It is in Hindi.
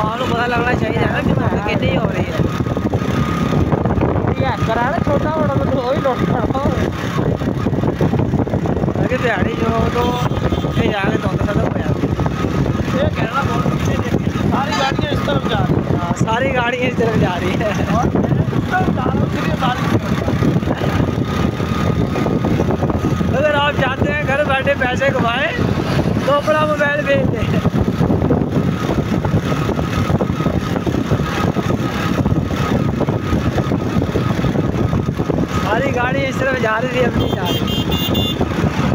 ਤੁਹਾਨੂੰ ਪਤਾ ਲੱਗਣਾ ਚਾਹੀਦਾ ਨਾ ਕਿ ਧੁੰਦ ਕਿੰਨੀ ਹੋ ਰਹੀ ਹੈ ਇਹ ਕਰਾਣਾ ਛੋਟਾ ਬੜਾ ਮੈਨੂੰ ਉਹ ਹੀ ਲੋਟ ਕਰਨਾ ਅਗੇ ਦਿਹਾੜੀ ਜੋ ਤੋਂ ਇਹ ਜਾ ਕੇ ਧੁੰਦ ਖਤਮ ਹੋ ਜਾਂਦੀ ਇਹ ਕਹਿਣਾ ਬਹੁਤ ਪਿੱਛੇ ਦੇਖੀ सारी गाड़ियाँ इस तरफ़ जा रही हैं हाँ सारी गाड़ियाँ इस तरफ़ जा रही है और अगर आप चाहते हैं घर बैठे पैसे कमाएँ तो अपना मोबाइल भेज दें हमारी गाड़ी इस तरफ़ जा रही थी अब नहीं जा रही।